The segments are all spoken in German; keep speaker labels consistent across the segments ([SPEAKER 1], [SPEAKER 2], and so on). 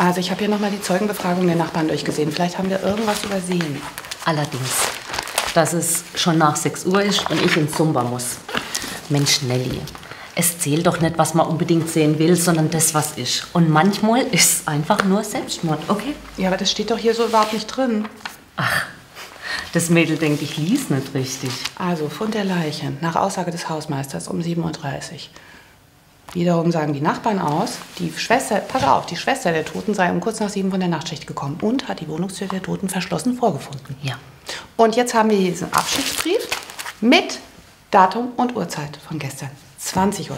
[SPEAKER 1] Also ich habe hier nochmal die Zeugenbefragung der Nachbarn durchgesehen. Vielleicht haben wir irgendwas übersehen.
[SPEAKER 2] Allerdings, dass es schon nach 6 Uhr ist und ich ins Zumba muss. Mensch, Nelly, es zählt doch nicht, was man unbedingt sehen will, sondern das, was ist. Und manchmal ist es einfach nur Selbstmord, okay?
[SPEAKER 1] Ja, aber das steht doch hier so überhaupt nicht drin.
[SPEAKER 2] Ach, das Mädel denkt, ich lies nicht richtig.
[SPEAKER 1] Also, Fund der Leiche, nach Aussage des Hausmeisters um 7.30 Uhr. Wiederum sagen die Nachbarn aus, die Schwester, pass auf, die Schwester der Toten sei um kurz nach sieben von der Nachtschicht gekommen und hat die Wohnungstür der Toten verschlossen vorgefunden.
[SPEAKER 2] Ja.
[SPEAKER 1] Und jetzt haben wir diesen Abschiedsbrief mit Datum und Uhrzeit von gestern. 20.30 Uhr.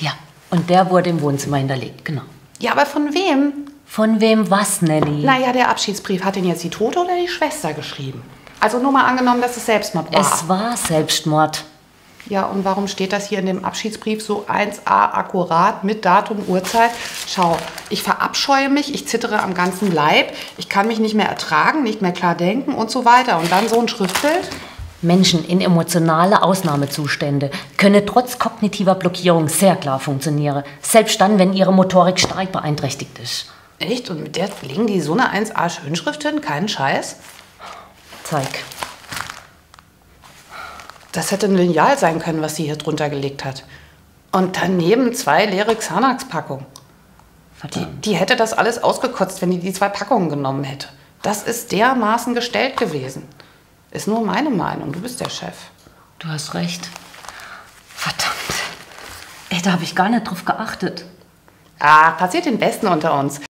[SPEAKER 2] Ja, und der wurde im Wohnzimmer hinterlegt, genau.
[SPEAKER 1] Ja, aber von wem?
[SPEAKER 2] Von wem was, Nelly?
[SPEAKER 1] Naja, der Abschiedsbrief hat den jetzt die Tote oder die Schwester geschrieben? Also nur mal angenommen, dass es Selbstmord war.
[SPEAKER 2] Es war Selbstmord.
[SPEAKER 1] Ja, und warum steht das hier in dem Abschiedsbrief so 1a akkurat mit Datum, Uhrzeit? Schau, ich verabscheue mich, ich zittere am ganzen Leib, ich kann mich nicht mehr ertragen, nicht mehr klar denken und so weiter. Und dann so ein Schriftbild?
[SPEAKER 2] Menschen in emotionale Ausnahmezustände können trotz kognitiver Blockierung sehr klar funktionieren. Selbst dann, wenn ihre Motorik stark beeinträchtigt ist.
[SPEAKER 1] Echt? Und mit der legen die so eine 1a Schönschrift hin? Keinen Scheiß?
[SPEAKER 2] Zeig.
[SPEAKER 1] Das hätte ein Lineal sein können, was sie hier drunter gelegt hat. Und daneben zwei leere Xanax-Packungen. Die,
[SPEAKER 2] Verdammt.
[SPEAKER 1] die hätte das alles ausgekotzt, wenn die die zwei Packungen genommen hätte. Das ist dermaßen gestellt gewesen. Ist nur meine Meinung. Du bist der Chef.
[SPEAKER 2] Du hast recht. Verdammt. Ey, da habe ich gar nicht drauf geachtet.
[SPEAKER 1] Ah, passiert den Besten unter uns.